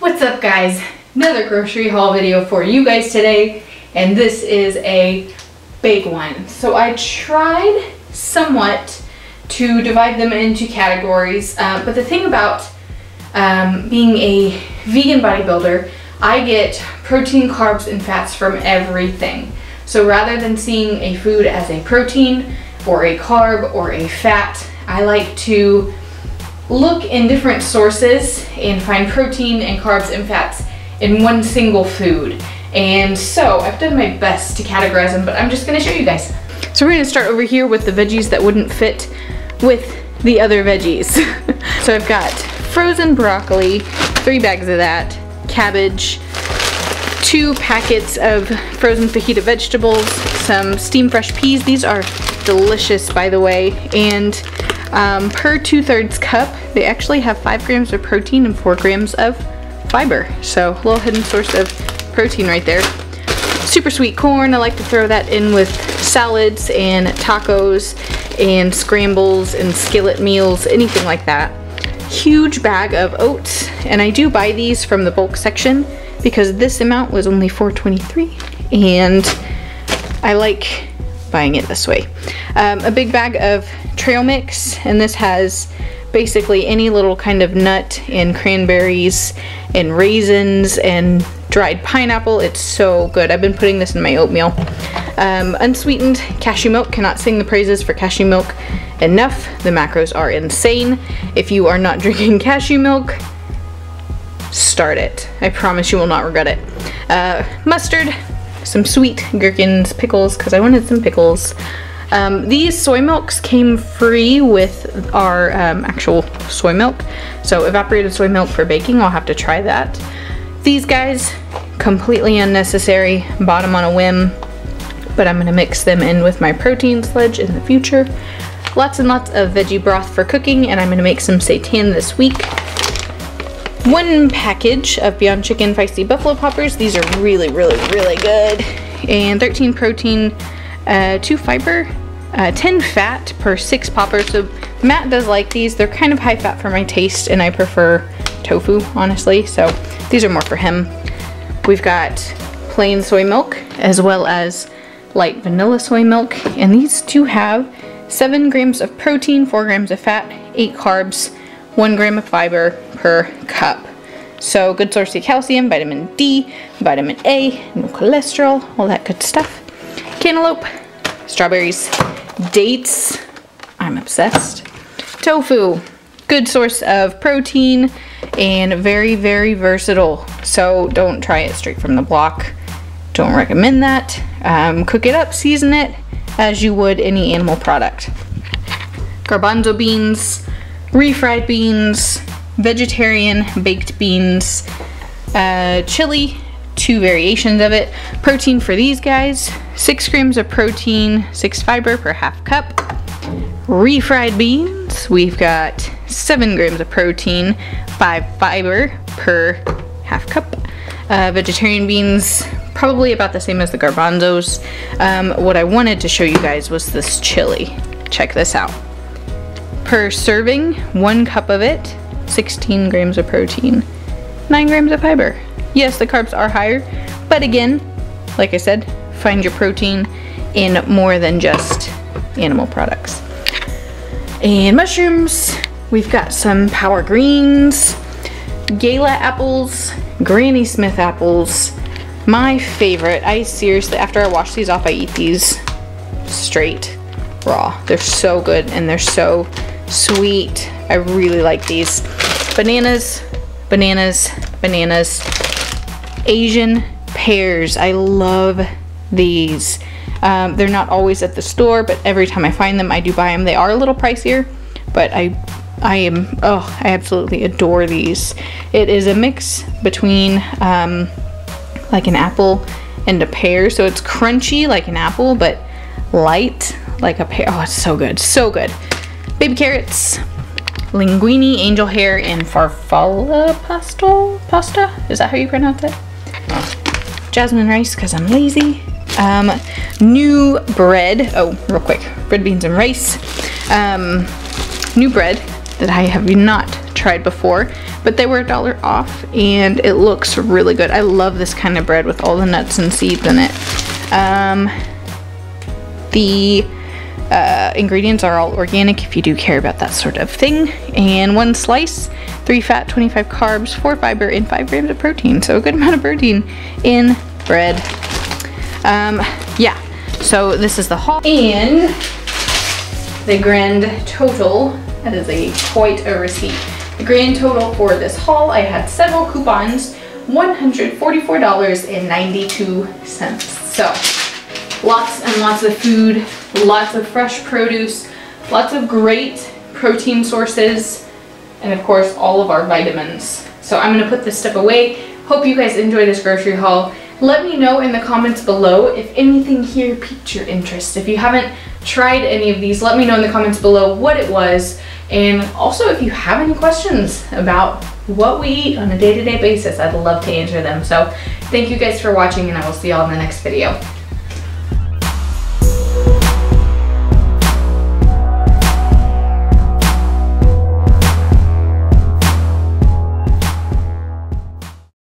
What's up guys? Another grocery haul video for you guys today and this is a big one. So I tried somewhat to divide them into categories uh, but the thing about um, being a vegan bodybuilder I get protein, carbs, and fats from everything. So rather than seeing a food as a protein or a carb or a fat, I like to look in different sources and find protein and carbs and fats in one single food. And so I've done my best to categorize them, but I'm just gonna show you guys. So we're gonna start over here with the veggies that wouldn't fit with the other veggies. so I've got frozen broccoli, three bags of that, cabbage, two packets of frozen fajita vegetables, some steamed fresh peas. These are delicious, by the way. And um, per two-thirds cup, they actually have five grams of protein and four grams of fiber. So a little hidden source of protein right there. Super sweet corn, I like to throw that in with salads and tacos and scrambles and skillet meals, anything like that. Huge bag of oats, and I do buy these from the bulk section because this amount was only 4.23 and I like buying it this way. Um, a big bag of trail mix and this has basically any little kind of nut and cranberries and raisins and dried pineapple. It's so good. I've been putting this in my oatmeal. Um, unsweetened cashew milk. Cannot sing the praises for cashew milk enough. The macros are insane. If you are not drinking cashew milk, start it. I promise you will not regret it. Uh, mustard, some sweet gherkins, pickles, because I wanted some pickles. Um, these soy milks came free with our um, actual soy milk. So evaporated soy milk for baking, I'll have to try that. These guys, completely unnecessary, bought them on a whim, but I'm gonna mix them in with my protein sludge in the future. Lots and lots of veggie broth for cooking, and I'm gonna make some seitan this week. One package of Beyond Chicken Feisty Buffalo Poppers. These are really, really, really good. And 13 protein, uh, 2 fiber, uh, 10 fat per 6 poppers. So Matt does like these. They're kind of high fat for my taste and I prefer tofu, honestly. So these are more for him. We've got plain soy milk as well as light vanilla soy milk. And these two have 7 grams of protein, 4 grams of fat, 8 carbs, 1 gram of fiber per cup. So good source of calcium, vitamin D, vitamin A, no cholesterol, all that good stuff. Cantaloupe, strawberries, dates, I'm obsessed. Tofu, good source of protein and very, very versatile. So don't try it straight from the block. Don't recommend that. Um, cook it up, season it as you would any animal product. Garbanzo beans, refried beans, vegetarian baked beans, uh, chili, two variations of it. Protein for these guys, six grams of protein, six fiber per half cup. Refried beans, we've got seven grams of protein, five fiber per half cup. Uh, vegetarian beans, probably about the same as the garbanzos. Um, what I wanted to show you guys was this chili. Check this out. Per serving, one cup of it, 16 grams of protein, 9 grams of fiber. Yes, the carbs are higher, but again, like I said, find your protein in more than just animal products. And mushrooms, we've got some power greens, gala apples, Granny Smith apples, my favorite. I seriously, after I wash these off, I eat these straight raw. They're so good and they're so sweet. I really like these. Bananas, bananas, bananas. Asian pears. I love these. Um, they're not always at the store, but every time I find them, I do buy them. They are a little pricier, but I I am, oh, I absolutely adore these. It is a mix between um, like an apple and a pear. So it's crunchy like an apple, but light like a pear. Oh, it's so good, so good. Baby carrots, linguine, angel hair, and farfalla pasta. Pasta? Is that how you pronounce it? Jasmine rice, because I'm lazy. Um, new bread. Oh, real quick. Red beans and rice. Um, new bread that I have not tried before. but they were a dollar off and it looks really good. I love this kind of bread with all the nuts and seeds in it. Um, the uh, ingredients are all organic if you do care about that sort of thing. And one slice, three fat, 25 carbs, four fiber, and five grams of protein. So a good amount of protein in bread. Um, yeah, so this is the haul. And the grand total, that is a quite a receipt. The grand total for this haul, I had several coupons, $144.92. So lots and lots of food, lots of fresh produce, lots of great protein sources, and of course all of our vitamins. So I'm gonna put this stuff away. Hope you guys enjoy this grocery haul. Let me know in the comments below if anything here piqued your interest. If you haven't tried any of these, let me know in the comments below what it was. And also if you have any questions about what we eat on a day-to-day -day basis, I'd love to answer them. So thank you guys for watching and I will see y'all in the next video.